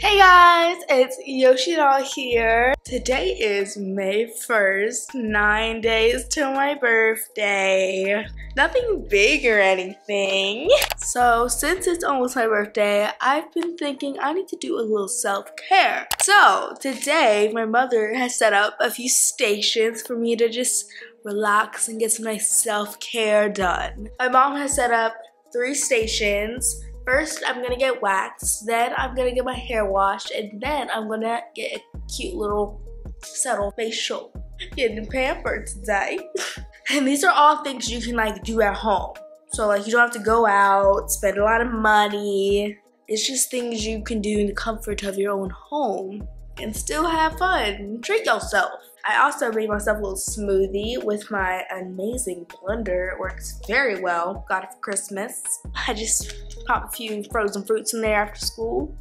Hey guys, it's Yoshidoll here. Today is May 1st, nine days till my birthday. Nothing big or anything. So since it's almost my birthday, I've been thinking I need to do a little self-care. So today, my mother has set up a few stations for me to just relax and get some nice self-care done. My mom has set up three stations First, I'm gonna get waxed, then I'm gonna get my hair washed, and then I'm gonna get a cute little subtle facial. Getting pampered today. and these are all things you can like do at home. So like you don't have to go out, spend a lot of money. It's just things you can do in the comfort of your own home and still have fun. Treat yourself. I also made myself a little smoothie with my amazing blender. It works very well. Got it for Christmas. I just pop a few frozen fruits in there after school.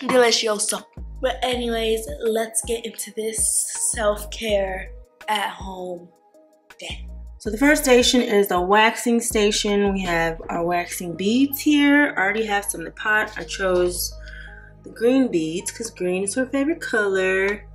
Delicioso. But anyways, let's get into this self-care at home day. So the first station is the waxing station. We have our waxing beads here. I already have some in the pot. I chose the green beads because green is her favorite color.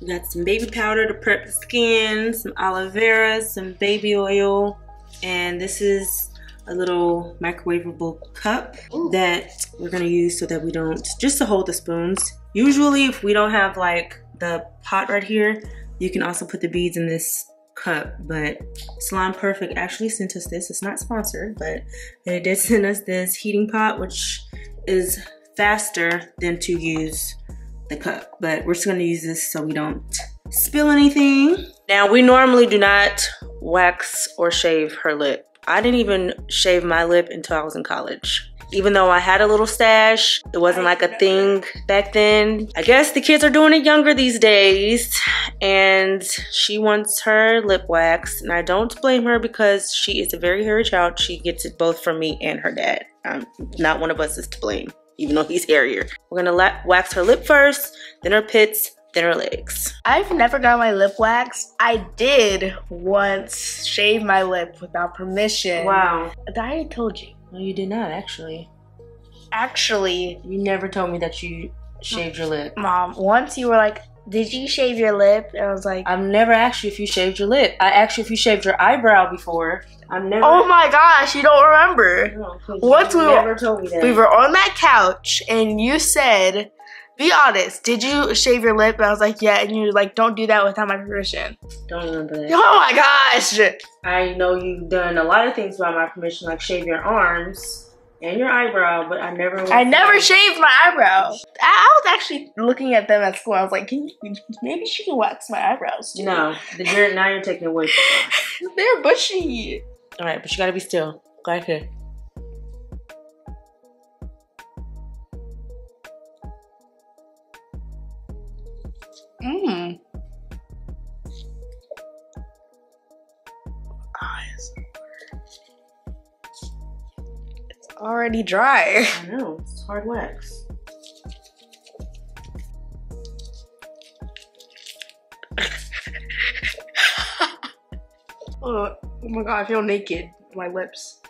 We got some baby powder to prep the skin, some aloe vera, some baby oil, and this is a little microwavable cup Ooh. that we're gonna use so that we don't, just to hold the spoons. Usually if we don't have like the pot right here, you can also put the beads in this cup, but Salon Perfect actually sent us this. It's not sponsored, but they did send us this heating pot, which is faster than to use the cup. But we're just gonna use this so we don't spill anything. Now we normally do not wax or shave her lip. I didn't even shave my lip until I was in college. Even though I had a little stash, it wasn't like a thing back then. I guess the kids are doing it younger these days and she wants her lip wax and I don't blame her because she is a very hairy child. She gets it both from me and her dad. Um, not one of us is to blame even though he's hairier. We're gonna let wax her lip first, then her pits, then her legs. I've never got my lip waxed. I did once shave my lip without permission. Wow. I told you. No, you did not actually. Actually. You never told me that you shaved your lip. Mom, once you were like, did you shave your lip? And I was like, I've never asked you if you shaved your lip. I asked you if you shaved your eyebrow before. I've never. Oh my gosh, you don't remember? No, Once we never were, told me that. We were on that couch, and you said, "Be honest, did you shave your lip?" And I was like, "Yeah," and you're like, "Don't do that without my permission." Don't remember that. Oh my gosh! I know you've done a lot of things without my permission, like shave your arms and your eyebrow, but I never. I never shaved my eyebrow. I, was actually looking at them at school. I was like, you, maybe she can wax my eyebrows too. No, you're, now you're taking away. They're bushy. All right, but you gotta be still. Go ahead. Already dry. I know, it's hard wax. oh, oh my god, I feel naked. My lips.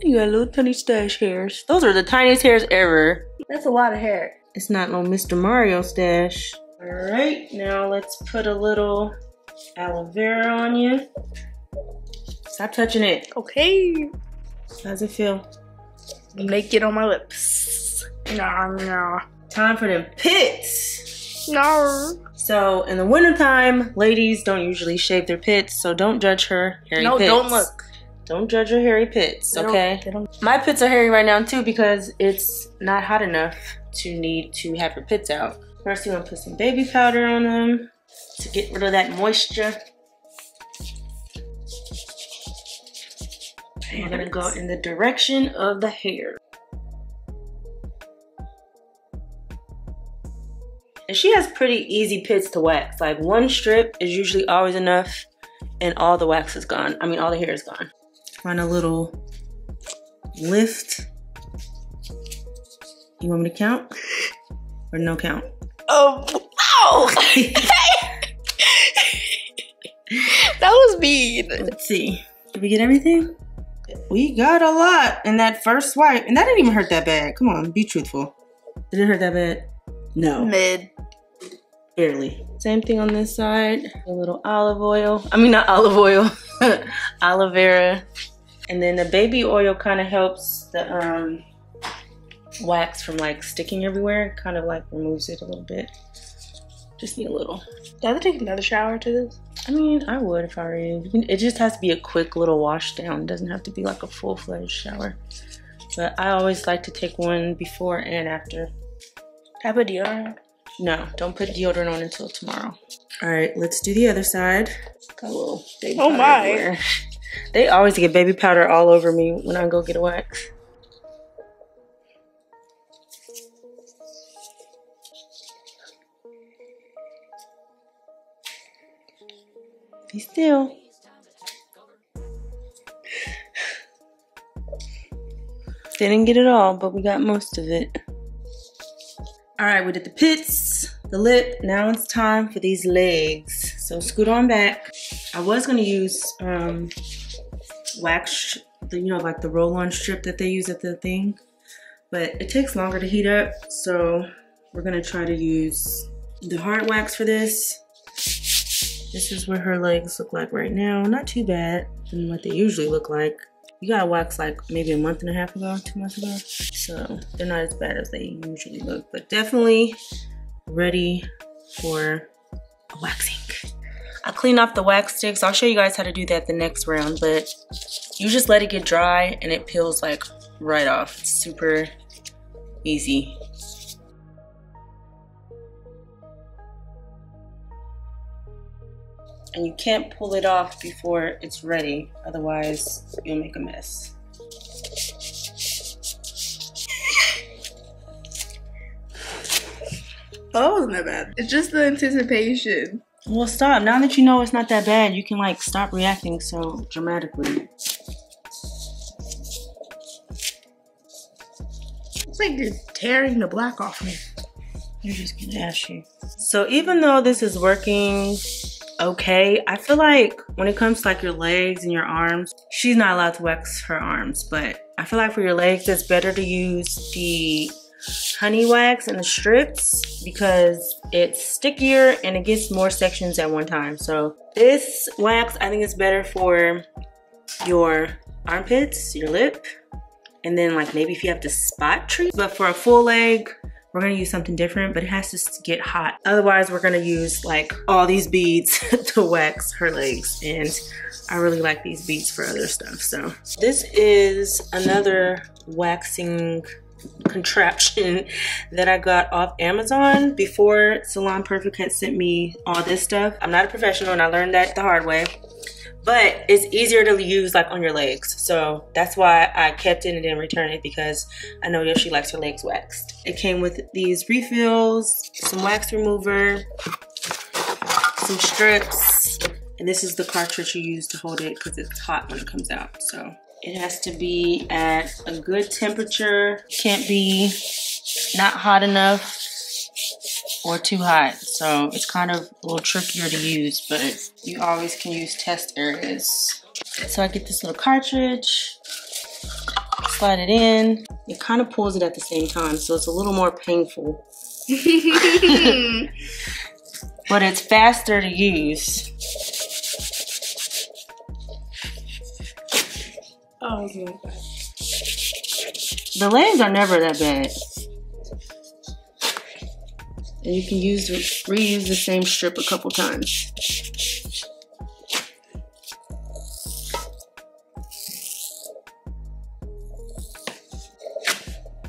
You got little tiny stash hairs. Those are the tiniest hairs ever. That's a lot of hair. It's not no Mr. Mario stash. All right, now let's put a little aloe vera on you. Stop touching it. Okay. How's it feel? Naked on my lips. Nah, nah. Time for them pits. No. So in the wintertime, ladies don't usually shave their pits, so don't judge her hairy no, pits. No, don't look. Don't judge her hairy pits, they okay? My pits are hairy right now too because it's not hot enough to need to have your pits out. First, you want to put some baby powder on them to get rid of that moisture. We're gonna go in the direction of the hair. And she has pretty easy pits to wax. Like one strip is usually always enough and all the wax is gone. I mean, all the hair is gone. Find a little lift. You want me to count? Or no count? Oh, ow! that was mean. Let's see. Did we get everything? We got a lot in that first swipe. And that didn't even hurt that bad. Come on, be truthful. Did it hurt that bad? No. Mid. Barely. Same thing on this side. A little olive oil. I mean, not olive oil. aloe vera. And then the baby oil kind of helps the um, wax from like sticking everywhere. Kind of like removes it a little bit. Just need a little. Do I have to take another shower to this? I mean, I would if I were you. It just has to be a quick little wash down. It doesn't have to be like a full fledged shower. But I always like to take one before and after. Have a deodorant? No, don't put deodorant on until tomorrow. All right, let's do the other side. Got a little baby Oh powder my. everywhere. They always get baby powder all over me when I go get a wax. Be still. Didn't get it all, but we got most of it. All right, we did the pits, the lip. Now it's time for these legs. So scoot on back. I was gonna use um, wax, the, you know, like the roll-on strip that they use at the thing, but it takes longer to heat up. So we're gonna try to use the hard wax for this. This is what her legs look like right now. Not too bad than what they usually look like. You got wax like maybe a month and a half ago, two months ago. So they're not as bad as they usually look, but definitely ready for waxing. I clean off the wax sticks. I'll show you guys how to do that the next round, but you just let it get dry and it peels like right off. It's super easy. And you can't pull it off before it's ready, otherwise you'll make a mess. Oh, that wasn't that bad. It's just the anticipation. Well, stop. Now that you know it's not that bad, you can like stop reacting so dramatically. It's like you're tearing the black off me. You're just gonna ask you. So even though this is working okay, I feel like when it comes to like your legs and your arms, she's not allowed to wax her arms, but I feel like for your legs, it's better to use the honey wax and the strips because it's stickier and it gets more sections at one time. So this wax, I think is better for your armpits, your lip, and then like maybe if you have to spot treat. But for a full leg, we're gonna use something different, but it has to get hot. Otherwise, we're gonna use like all these beads to wax her legs. And I really like these beads for other stuff. So this is another waxing contraption that I got off Amazon before Salon Perfect had sent me all this stuff. I'm not a professional and I learned that the hard way but it's easier to use like on your legs. So that's why i kept it and didn't return it because i know yoshi likes her legs waxed. It came with these refills some wax remover some strips and this is the cartridge you use to hold it because it's hot when it comes out. So it has to be at a good temperature. Can't be not hot enough or too hot. So it's kind of a little trickier to use, but you always can use test areas. So I get this little cartridge, slide it in. It kind of pulls it at the same time, so it's a little more painful. but it's faster to use. Oh. The legs are never that bad. And you can use reuse the same strip a couple times.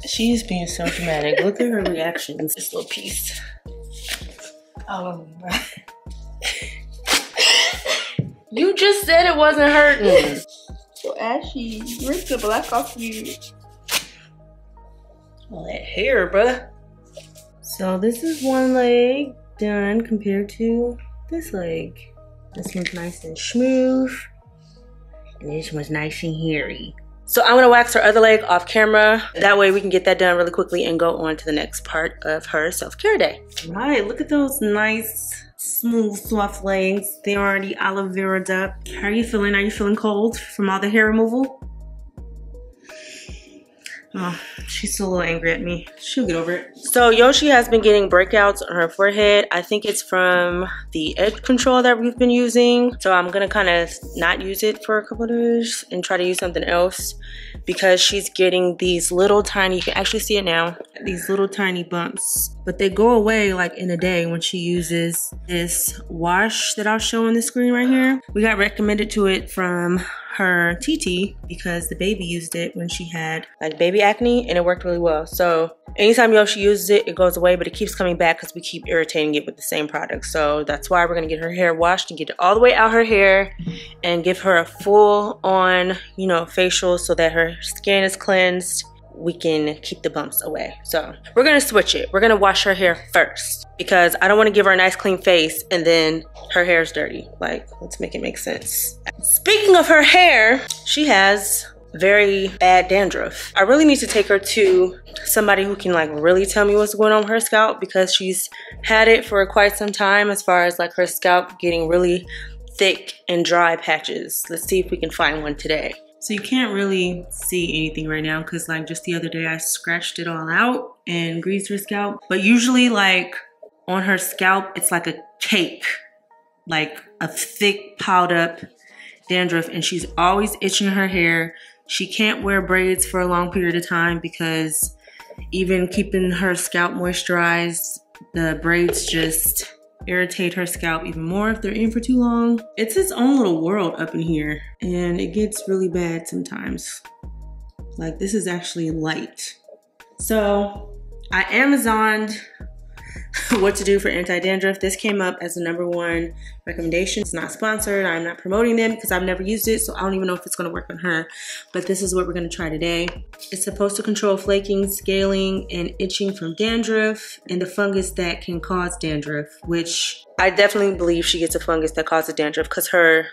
She's being so dramatic. Look at her reactions. This little piece. Oh, You just said it wasn't hurting. so ashy. Rip the black off you. All that hair, bruh. So this is one leg done compared to this leg. This one's nice and smooth. And this one's nice and hairy. So I'm gonna wax her other leg off camera. That way we can get that done really quickly and go on to the next part of her self-care day. All right, look at those nice, smooth, soft legs. They're already aloe vera up. How are you feeling? Are you feeling cold from all the hair removal? Oh, she's still a little angry at me. She'll get over it. So Yoshi has been getting breakouts on her forehead. I think it's from the edge control that we've been using. So I'm gonna kind of not use it for a couple of days and try to use something else because she's getting these little tiny, you can actually see it now, these little tiny bumps. But they go away like in a day when she uses this wash that I'll show on the screen right here. We got recommended to it from her TT because the baby used it when she had like baby acne and it worked really well. So anytime Yoshi uses it, it goes away, but it keeps coming back because we keep irritating it with the same product. So that's why we're gonna get her hair washed and get it all the way out her hair and give her a full on, you know, facial so that her skin is cleansed we can keep the bumps away. So we're gonna switch it. We're gonna wash her hair first because I don't wanna give her a nice clean face and then her hair's dirty. Like, let's make it make sense. Speaking of her hair, she has very bad dandruff. I really need to take her to somebody who can like really tell me what's going on with her scalp because she's had it for quite some time as far as like her scalp getting really thick and dry patches. Let's see if we can find one today. So you can't really see anything right now because like just the other day I scratched it all out and greased her scalp. But usually like on her scalp, it's like a cake, like a thick piled up dandruff and she's always itching her hair. She can't wear braids for a long period of time because even keeping her scalp moisturized, the braids just irritate her scalp even more if they're in for too long. It's its own little world up in here and it gets really bad sometimes. Like this is actually light. So I Amazoned what to do for anti-dandruff. This came up as the number one recommendation. It's not sponsored. I'm not promoting them because I've never used it, so I don't even know if it's gonna work on her. But this is what we're gonna try today. It's supposed to control flaking, scaling, and itching from dandruff and the fungus that can cause dandruff, which I definitely believe she gets a fungus that causes dandruff because her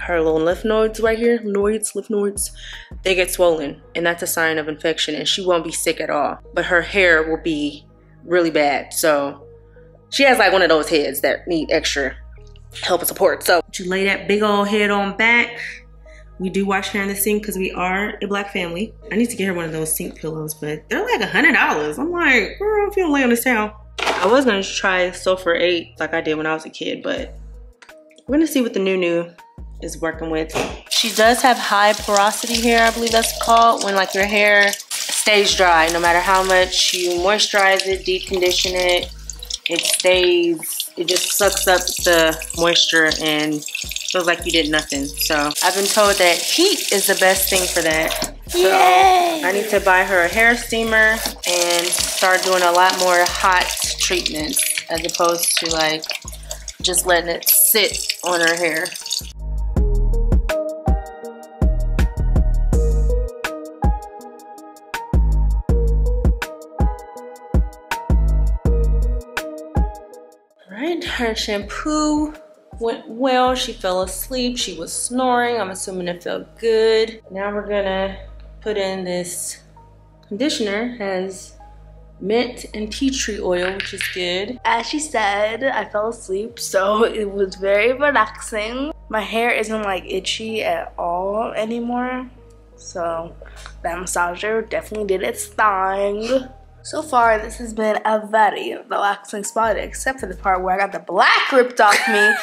her little lymph nodes right here, nodes, lymph nodes, they get swollen and that's a sign of infection and she won't be sick at all. But her hair will be really bad. So she has like one of those heads that need extra help and support. So you lay that big old head on back. We do wash hair in the sink because we are a black family. I need to get her one of those sink pillows, but they're like a hundred dollars. I'm like, girl, if you don't lay on this towel. I was gonna try Sulfur 8 like I did when I was a kid, but we're gonna see what the new new is working with. She does have high porosity hair, I believe that's called, when like your hair stays dry. No matter how much you moisturize it, deep condition it, it stays, it just sucks up the moisture and feels like you did nothing. So I've been told that heat is the best thing for that. So Yay. I need to buy her a hair steamer and start doing a lot more hot treatments as opposed to like just letting it sit on her hair. Her shampoo went well. She fell asleep. She was snoring. I'm assuming it felt good. Now we're gonna put in this conditioner. Has mint and tea tree oil, which is good. As she said, I fell asleep, so it was very relaxing. My hair isn't like itchy at all anymore. So that massager definitely did its thing. So far, this has been a very relaxing spot, except for the part where I got the black ripped off me.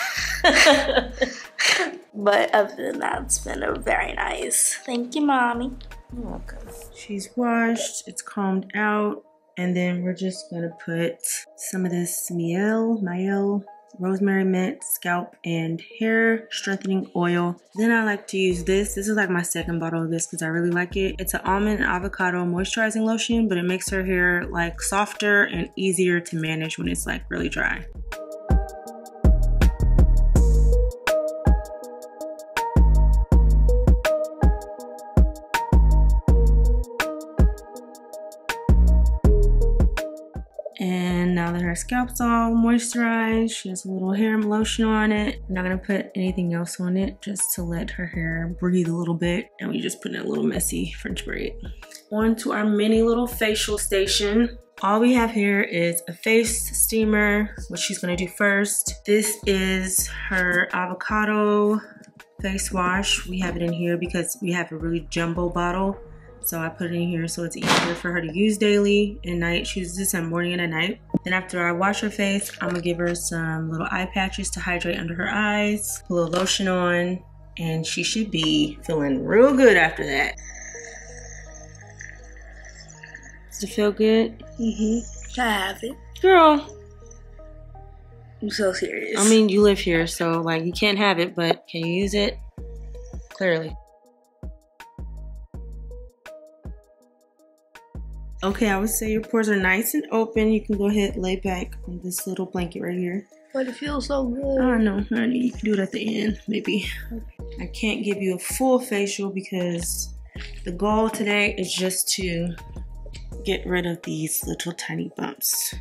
but other than that, it's been a very nice. Thank you, Mommy. You're welcome. She's washed, it's combed out, and then we're just gonna put some of this Mielle, Mielle rosemary mint scalp and hair strengthening oil. Then i like to use this. This is like my second bottle of this because i really like it. It's an almond avocado moisturizing lotion but it makes her hair like softer and easier to manage when it's like really dry scalp's all moisturized, she has a little hair lotion on it. I'm not gonna put anything else on it just to let her hair breathe a little bit. And we just put in a little messy French braid. On to our mini little facial station. All we have here is a face steamer, which she's gonna do first. This is her avocado face wash. We have it in here because we have a really jumbo bottle So I put it in here so it's easier for her to use daily and night. She uses this at morning and at night. Then after I wash her face, I'm gonna give her some little eye patches to hydrate under her eyes, a little lotion on, and she should be feeling real good after that. Does it feel good? Mm-hmm. I have it. Girl, I'm so serious. I mean, you live here, so like you can't have it, but can you use it? Clearly. Okay, I would say your pores are nice and open. You can go ahead lay back on this little blanket right here. but it feels so good. I know, honey. You can do it at the end, maybe. I can't give you a full facial because the goal today is just to get rid of these little tiny bumps.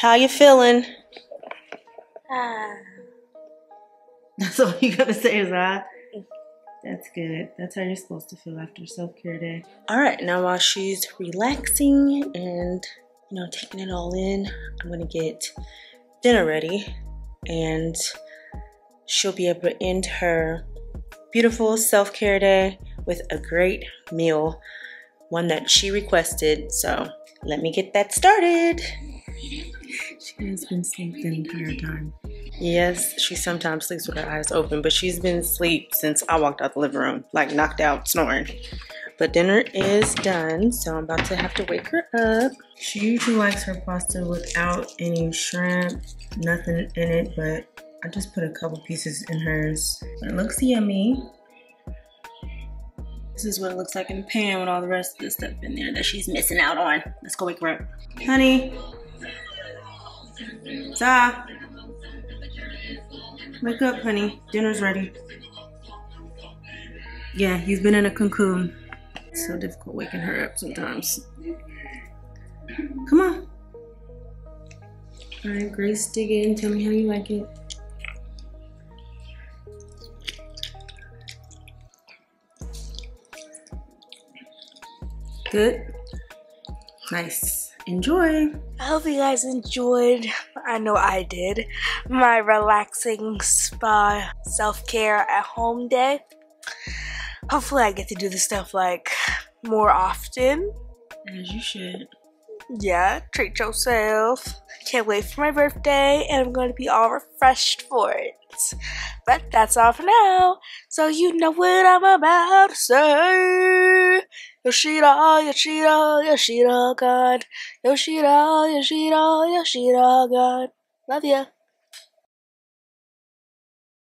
How you feeling? Ah. That's all you gotta say is ah. That's good. That's how you're supposed to feel after self-care day. All right, now while she's relaxing and you know taking it all in, I'm gonna get dinner ready, and she'll be able to end her beautiful self-care day with a great meal, one that she requested. So let me get that started. She has been asleep the entire time. Yes, she sometimes sleeps with her eyes open, but she's been asleep since I walked out the living room, like knocked out, snoring. But dinner is done, so I'm about to have to wake her up. She usually likes her pasta without any shrimp, nothing in it, but I just put a couple pieces in hers. It looks yummy. This is what it looks like in the pan with all the rest of the stuff in there that she's missing out on. Let's go wake her up. Honey. Za. Wake up, honey. Dinner's ready. Yeah, you've been in a cocoon. It's so difficult waking her up sometimes. Come on. All right, Grace, dig in. Tell me how you like it. Good. Nice. Enjoy. I hope you guys enjoyed. I know I did. My relaxing spa self care at home day. Hopefully, I get to do this stuff like more often. As you should. Yeah, treat yourself. Can't wait for my birthday, and I'm going to be all refreshed for it. But that's all for now. So you know what I'm about to say. Yoshidoll, Yoshidoll, Yoshidoll, God. Yoshidoll, Yoshidoll, Yoshidoll, God. Love ya.